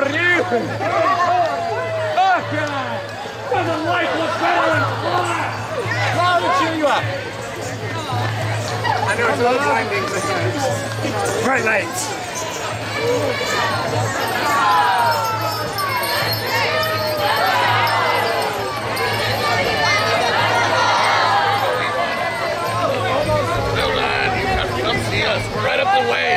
I remember you! Oh, God! Doesn't like what's better than fly! Proud to cheer you up! I know it's all findings. Great mates! Come see us. We're right up the way.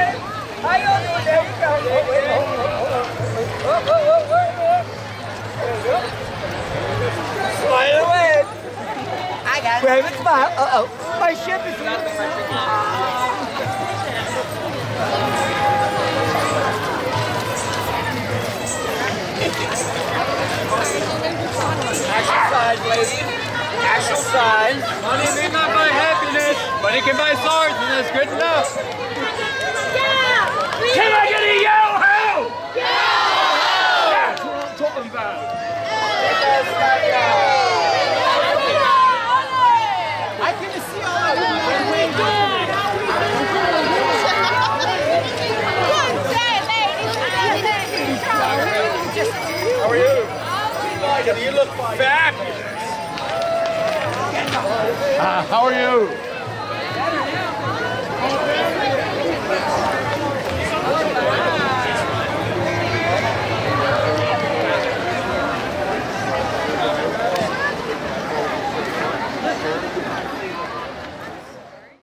I got. Wave and smile. Uh-oh. My ship is... Action side, lady. Action side. Money may not buy happiness, but it can buy swords, and that's good enough. Can I get a yo-ho? That's what I'm talking about. I can see all of you. How are you? You look fabulous. Uh, how are you?